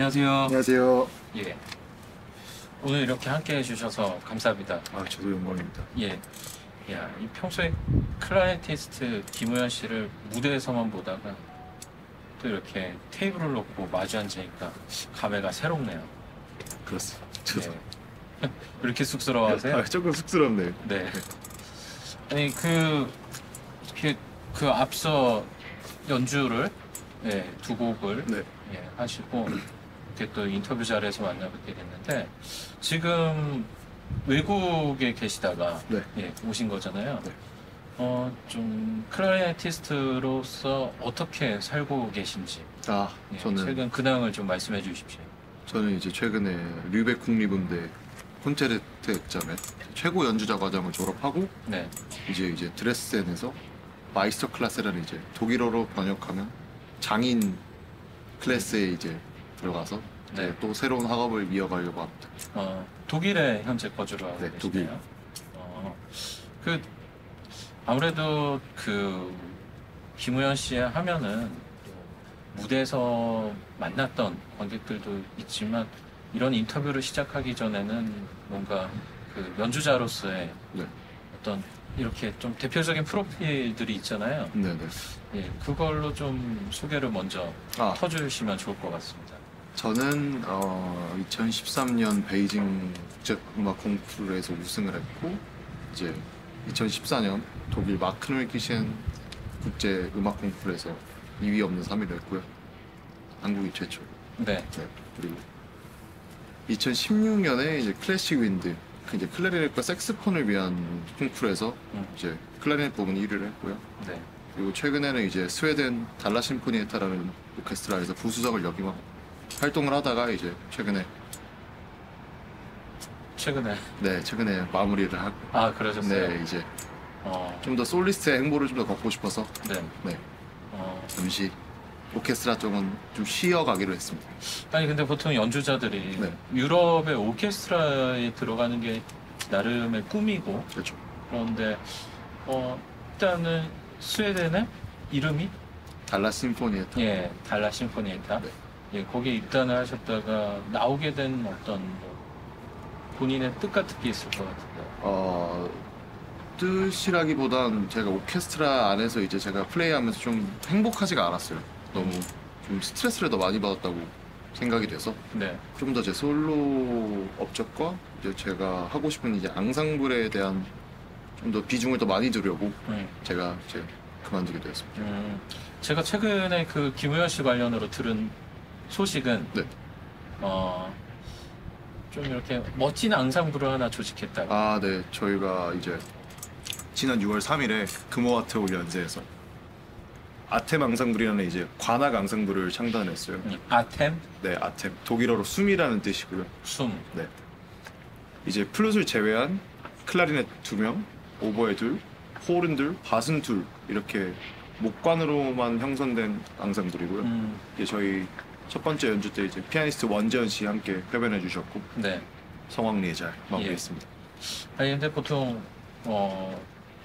네, 안녕하세요. 안녕하세요. 예. 오늘 이렇게 함께 해주셔서 감사합니다. 아, 저도 영광입니다. 예. 야, 이 평소에 클라리네티스트 김우연 씨를 무대에서만 보다가 또 이렇게 테이블을 놓고 마주 앉으니까 감회가 새롭네요. 그렇습니다. 저도. 예. 왜 이렇게 쑥스러워하세요? 아, 조금 쑥스럽네요. 네. 아니 그, 그, 그 앞서 연주를 예, 두 곡을 네. 예, 하시고 이렇게 또 인터뷰 자리에서 만나뵙게 됐는데 지금 외국에 계시다가 네. 예, 오신 거잖아요. 네. 어, 좀 클라리네티스트로서 어떻게 살고 계신지 아, 예, 저는 최근 근황을 좀 말씀해 주십시오. 저는 이제 최근에 류베 국립음대 콘체르트 액자멧 최고 연주자 과정을 졸업하고 네, 이제 이제 드레스덴에서 Meisterklasse라는 이제 독일어로 번역하면 장인 클래스에 이제 들어가서 네. 또 새로운 학업을 이어가려고 합니다. 어, 독일에 현재 거주를 하고 네, 계시네요. 독일. 어, 그 아무래도 그 김우연 씨 하면은 또 무대에서 만났던 관객들도 있지만 이런 인터뷰를 시작하기 전에는 뭔가 그 연주자로서의 네. 어떤 이렇게 좀 대표적인 프로필들이 있잖아요. 네네. 예, 그걸로 좀 소개를 먼저 아, 터주시면 좋을 것 같습니다. 저는 어, 2013년 베이징 국제음악 콩쿠르에서 우승을 했고 이제 2014년 독일 마크놀키셴 국제 음악 콩쿠르에서 2위 없는 3위를 했고요. 한국이 최초. 네, 네. 그리고 2016년에 이제 클래식 윈드 그 이제 클라리넷과 색스폰을 위한 콩쿠르에서 음, 이제 클라리넷 부분 1위를 했고요. 네, 그리고 최근에는 이제 스웨덴 달라 심포니에타라는 오케스트라에서 부수석을 역임하고 활동을 하다가 이제 최근에 최근에 네 최근에 마무리를 하고 아 그러셨어요. 네 이제 어, 좀 더 솔리스트의 행보를 좀 더 걷고 싶어서 네. 네 어, 잠시 오케스트라 쪽은 좀 쉬어가기로 했습니다. 아니 근데 보통 연주자들이 네. 유럽의 오케스트라에 들어가는 게 나름의 꿈이고 그렇죠. 그런데 어, 일단은 스웨덴의 이름이 달라 심포니에타. 예 달라 심포니에타 네. 예 거기에 입단을 하셨다가 나오게 된 어떤 뭐 본인의 뜻 같은 게 있을 것 같은데 어 뜻이라기보단 제가 오케스트라 안에서 이제 제가 플레이하면서 좀 행복하지가 않았어요. 너무 좀 스트레스를 더 많이 받았다고 생각이 돼서 네 좀 더 제 솔로 업적과 이제 제가 하고 싶은 이제 앙상블에 대한 좀 더 비중을 더 많이 두려고 음, 제가 이제 그만두게 되었습니다. 음, 제가 최근에 그 김우현 씨 관련으로 들은 소식은 네. 어, 좀 이렇게 멋진 앙상블을 하나 조직했다고. 아, 네. 저희가 이제 지난 6월 3일에 금호아트 올 연세에서 아템 앙상블이라는 이제 관악 앙상블을 창단했어요. 음, 아템, 네, 아템. 독일어로 숨이라는 뜻이고요. 숨. 네. 이제 플룻을 제외한 클라리넷 두 명, 오보에 둘, 호른 둘, 바슨 둘 이렇게 목관으로만 형성된 앙상블이고요. 음, 이제 저희 첫 번째 연주 때 이제 피아니스트 원재현 씨 함께 협연해 주셨고 네. 성황리에 잘 마무리했습니다. 아니 근데 보통 어,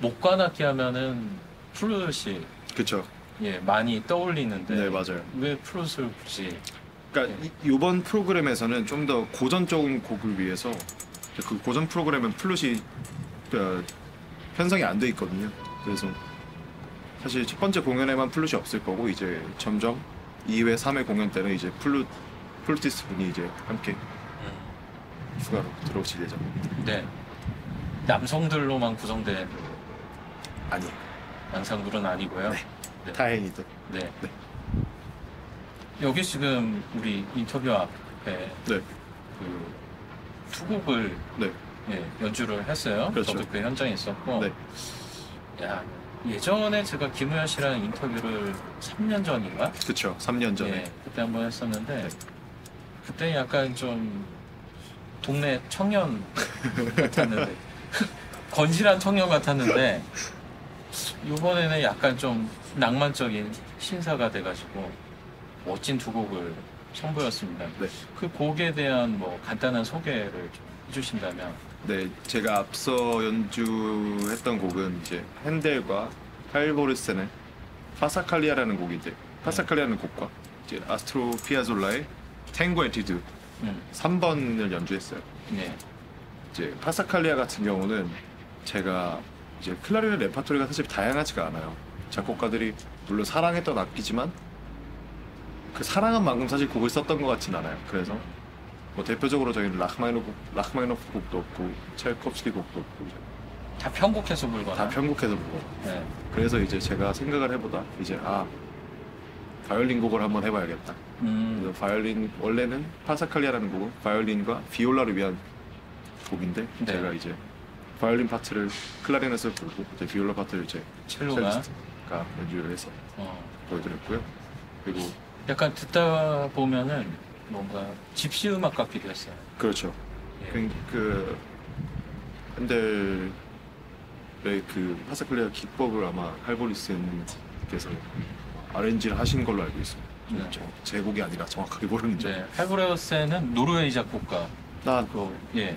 목관악기 하면은 플룻이 그렇죠. 예 많이 떠올리는데 네, 맞아요. 왜 플룻을 굳이? 그러니까 이- 이번 프로그램에서는 좀 더 고전적인 곡을 위해서 그 고전 프로그램은 플룻이 그 편성이 안 돼 있거든요. 그래서 사실 첫 번째 공연에만 플룻이 없을 거고 이제 점점 2회, 3회 공연 때는 이제 플룻 플루티스트 분이 이제 함께 추가로 들어오실 예정입니다. 네. 남성들로만 구성된 아니, 앙상블은 아니고요. 네. 네. 다행히도. 네. 네. 여기 지금 우리 인터뷰 앞에 네, 그 두 곡을 네, 예, 연주를 했어요. 그렇죠. 저도 그 현장에 있었고. 네. 야, 예전에 제가 김우현 씨랑 인터뷰를 3년 전인가? 그렇죠. 3년 전에. 예, 그때 한번 했었는데 네. 그때 약간 좀 동네 청년 같았는데 건실한 청년 같았는데 이번에는 약간 좀 낭만적인 신사가 돼가지고 멋진 두 곡을 선보였습니다. 네. 그 곡에 대한 뭐 간단한 소개를 좀 해주신다면 네, 제가 앞서 연주했던 곡은 이제 핸델과 칼보르센의 파사칼리아라는 곡인데 파사칼리아라는 곡과 이제 아스트로 피아졸라의 탱고 에튀드 음. 3번을 연주했어요. 네. 이제 파사칼리아 같은 경우는 제가 이제 클라리넷 레파토리가 사실 다양하지가 않아요. 작곡가들이 물론 사랑했던 악기지만 그 사랑한 만큼 사실 곡을 썼던 것 같진 않아요. 그래서 뭐 대표적으로 저희는 라흐마니노프, 라흐마니노프 곡도 없고 차이콥스키 곡도 없고 다 편곡해서 불거나. 다 편곡해서 불고 네. 그래서 이제 제가 생각을 해보다 이제 아 바이올린 곡을 한번 해봐야겠다. 음. 그래서 바이올린 원래는 파사칼리아라는 곡은 바이올린과 비올라를 위한 곡인데 네. 제가 이제 바이올린 파트를 클라리넷을 부르고 이제 비올라 파트를 이제 첼로가. 연주를 해서 어. 보여드렸고요. 그리고 약간 듣다 보면은 뭔가 집시 음악 같기도 했어요. 그렇죠. 예. 그, 그 핸델의 그 파사칼리아 기법을 아마 할보리스님께서 아렌지를 하신 걸로 알고 있습니다. 네. 저- 제 곡이 아니라 정확하게 모르는데. 네. 할브레우스는 노르웨이 작곡가. 나 그 예.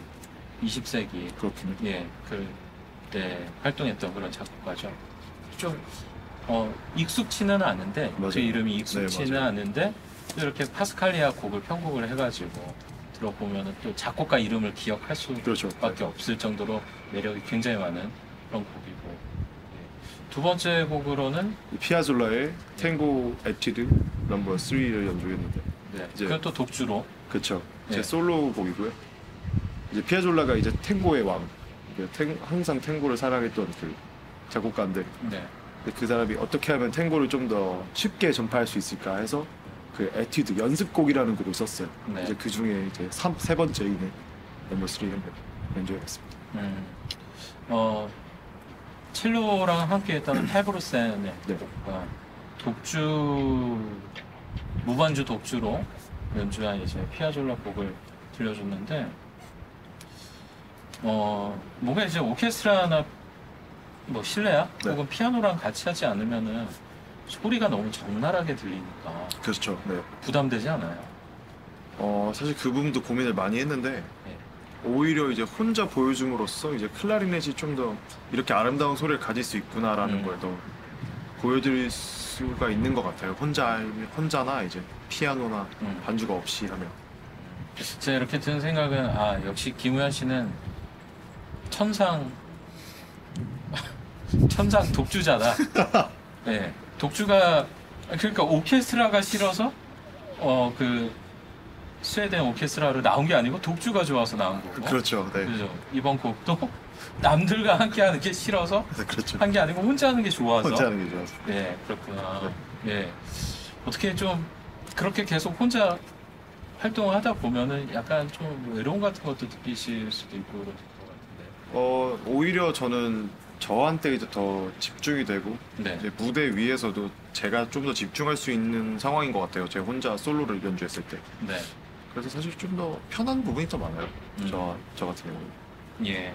20세기 그렇군요. 예. 그때 활동했던 그런 작곡가죠. 좀 어, 익숙치는 않은데 맞아요. 그 이름이 익숙치는 네. 않은데 또 이렇게 파사칼리아 곡을 편곡을 해가지고 들어보면은 또 작곡가 이름을 기억할 수밖에 그렇죠. 없을 정도로 매력이 굉장히 많은 그런 곡이고. 예. 두 번째 곡으로는 피아졸라의 탱고 에튀드 넘버 3를 연주했는데 네, 이제- 그것도 독주로. 그쵸. 제 네. 솔로 곡이고요. 이제 피아졸라가 이제 탱고의 왕. 그 탱- 항상 탱고를 사랑했던 그 작곡가인데 네, 그 사람이 어떻게 하면 탱고를 좀 더 쉽게 전파할 수 있을까 해서 그 에튀드 연습곡이라는 곡을 썼어요 네. 이제 그 중에 이제 삼, 세 번째이네 넘버 3를 연주해봤습니다 음, 어 첼로랑 함께 했던 할보르센의 네. 어, 독주 무반주 독주로 연주한 이제 피아졸라 곡을 들려줬는데 어 뭔가 이제 오케스트라나 뭐 실내악 네. 혹은 피아노랑 같이 하지 않으면은 소리가 너무 적나라하게 들리니까 그렇죠 네. 부담되지 않아요. 어, 사실 그 부분도 고민을 많이 했는데 네. 오히려 이제 혼자 보여줌으로써 이제 클라리넷이 좀 더 이렇게 아름다운 소리를 가질 수 있구나라는 음. 걸더 보여드릴 수가 있는 것 같아요. 혼자 할- 혼자나 이제 피아노나 음. 반주가 없이 하면 제가 이렇게 든 생각은 아 역시 김우현 씨는 천상 천상 독주자다. 네, 독주가 그러니까 오케스트라가 싫어서 어 그 스웨덴 오케스트라로 나온 게 아니고 독주가 좋아서 나온 거고. 그렇죠. 네. 그죠. 이번 곡도 남들과 함께 하는 게 싫어서 네, 그렇죠. 한 게 아니고 혼자 하는 게 좋아서. 혼자 하는 게 좋아서. 네, 그렇구나. 예. 어떻게 좀 그렇게 계속 혼자 활동을 하다 보면은 약간 좀 외로움 같은 것도 느끼실 수도 있고 그럴 것 같은데. 어, 오히려 저는 저한테 이제 더 집중이 되고 네. 이제 무대 위에서도 제가 좀 더 집중할 수 있는 상황인 것 같아요. 제가 혼자 솔로를 연주했을 때. 네. 그래서 사실 좀 더 편한 부분이 더 많아요. 음. 저, 저 같은 경우는. 예.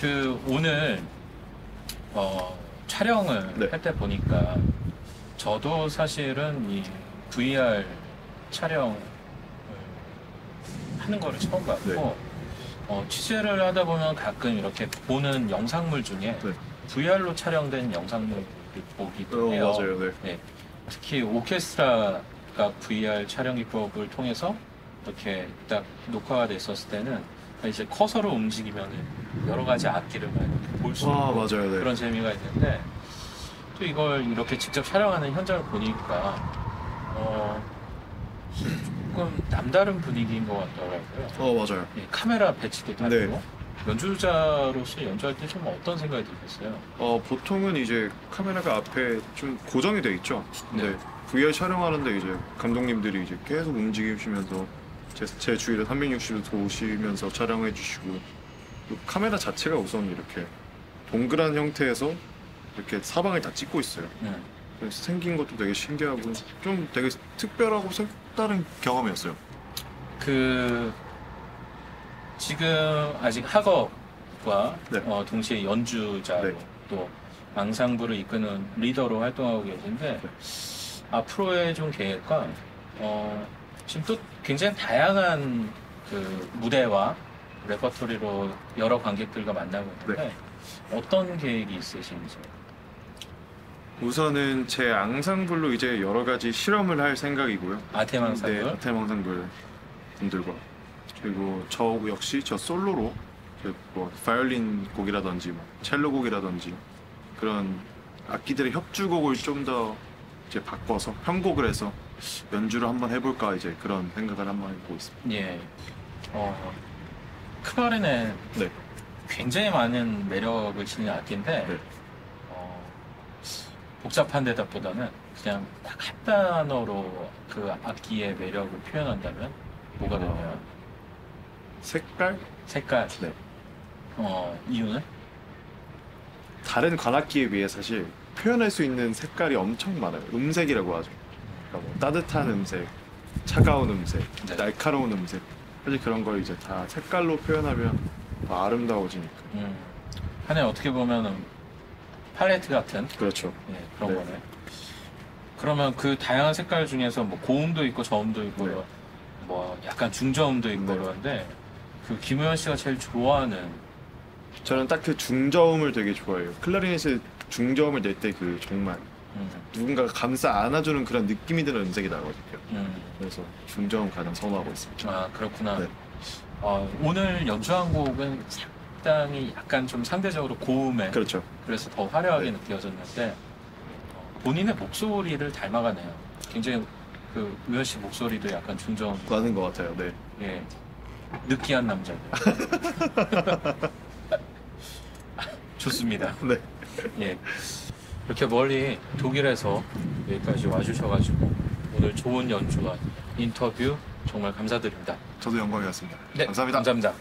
그 오늘 어, 촬영을 네. 할 때 보니까 저도 사실은 이 VR 촬영을 하는 거를 처음 봤고 네. 어, 취재를 하다 보면 가끔 이렇게 보는 영상물 중에 네. VR로 촬영된 영상물을 보기도 어, 해요. 맞아요. 네. 네. 특히 오케스트라가 VR 촬영 기법을 통해서 이렇게 딱 녹화가 됐었을 때는 이제 커서로 움직이면 여러 가지 악기를 볼수아 있고 맞아요. 네. 그런 재미가 있는데 또 이걸 이렇게 직접 촬영하는 현장을 보니까 어, 조금 남다른 분위기인 것 같더라고요. 어 맞아요. 예, 카메라 배치도 다르고 네. 연주자로서 연주할 때 좀 어떤 생각이 들겠어요? 어 보통은 이제 카메라가 앞에 좀 고정이 돼 있죠. 근데 네. VR 촬영하는데 이제 감독님들이 이제 계속 움직이시면서 제, 제 주위를 360도 도시면서 촬영해 주시고 또 카메라 자체가 우선 이렇게 동그란 형태에서 이렇게 사방을 다 찍고 있어요. 음. 그래서 생긴 것도 되게 신기하고 좀 되게 특별하고 색다른 경험이었어요. 그 지금 아직 학업과 네. 어, 동시에 연주자로 네. 또 앙상블을 이끄는 리더로 활동하고 계신데 네. 앞으로의 좀 계획과 어, 지금 또 굉장히 다양한 그 무대와 레퍼토리로 여러 관객들과 만나고 있는데 네. 어떤 계획이 있으신지 우선은 제 앙상블로 이제 여러 가지 실험을 할 생각이고요. 아템 앙상블 네, 아템 앙상블 분들과 그리고 저 역시 저 솔로로 저뭐 바이올린 곡이라든지 뭐 첼로 곡이라든지 그런 악기들의 협주곡을 좀 더 이제 바꿔서 편곡을 해서 연주를 한번 해볼까 이제 그런 생각을 한번 해보고 있습니다. 예. 어, 클라리넷 네, 굉장히 많은 매력을 지닌 악기인데 네. 어, 복잡한 대답보다는 그냥 딱 한 단어로 그 악기의 매력을 표현한다면 뭐가 되나요? 색깔 색깔. 네. 어, 이유는? 다른 관악기에 비해 사실 표현할 수 있는 색깔이 엄청 많아요. 음색이라고 하죠. 그러니까 뭐 따뜻한 음색, 차가운 음색, 네. 날카로운 음색. 사실 그런 걸 이제 다 색깔로 표현하면 더 아름다워지니까. 음, 하나의 어떻게 보면은 팔레트 같은 그렇죠. 예, 그런 네. 거네. 그러면 그 다양한 색깔 중에서 뭐 고음도 있고 저음도 있고 네. 뭐 약간 중저음도 있고 네. 그러는데 그 김우현 씨가 제일 좋아하는 저는 딱 그 중저음을 되게 좋아해요. 클라리넷의 중저음을 낼 때 그 정말 음, 누군가가 감싸 안아주는 그런 느낌이 드는 음색이 나거든요. 음, 그래서 중저음 가장 선호하고 있습니다. 아 그렇구나. 네. 어, 오늘 연주한 곡은 상당히 약간 좀 상대적으로 고음에 그렇죠. 그래서 더 화려하게 네. 느껴졌는데 어, 본인의 목소리를 닮아가네요. 굉장히 그 우현 씨 목소리도 약간 중저음, 맞는 것 같아요. 네. 예, 느끼한 남자들. 좋습니다. 네. 예. 이렇게 멀리 독일에서 여기까지 와주셔가지고 오늘 좋은 연주와 인터뷰 정말 감사드립니다. 저도 영광이었습니다. 네, 감사합니다. 감사합니다.